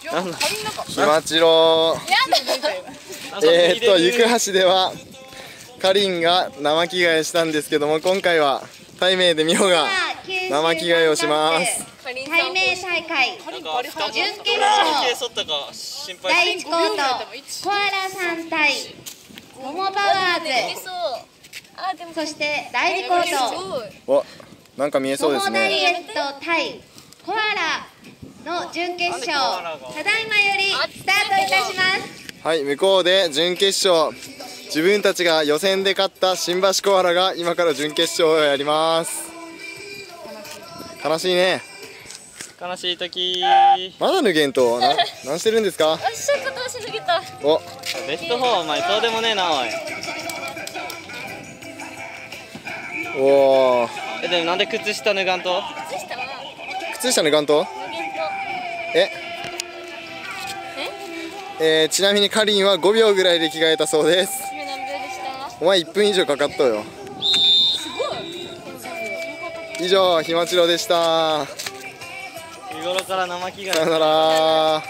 ひまちろえー、っと行橋ではかりんが生着替えしたんですけども今回は対面で美穂が生着替えをします。対面大会。準決勝第1コートコアラさん対モモパワーズ。そして第2コートおなんか見えそうですモモダイねエット対コアラ。の準決勝ただいまよりスタートいたします。はい向こうで準決勝自分たちが予選で勝った新橋コアラが今から準決勝をやります。悲しいね。悲しい時。まだ脱げんとな。何してるんですか？よっしゃ片足脱げた。お。ベスト4お前そうでもねえなおい。おー。えでもなんで靴下脱がんと？靴下脱がんと？え？え？ー、ちなみにかりんは5秒ぐらいで着替えたそうです。今何秒でした？お前1分以上かかったよ。すごい。以上ひまちろでした。日頃から生着替え。さよなら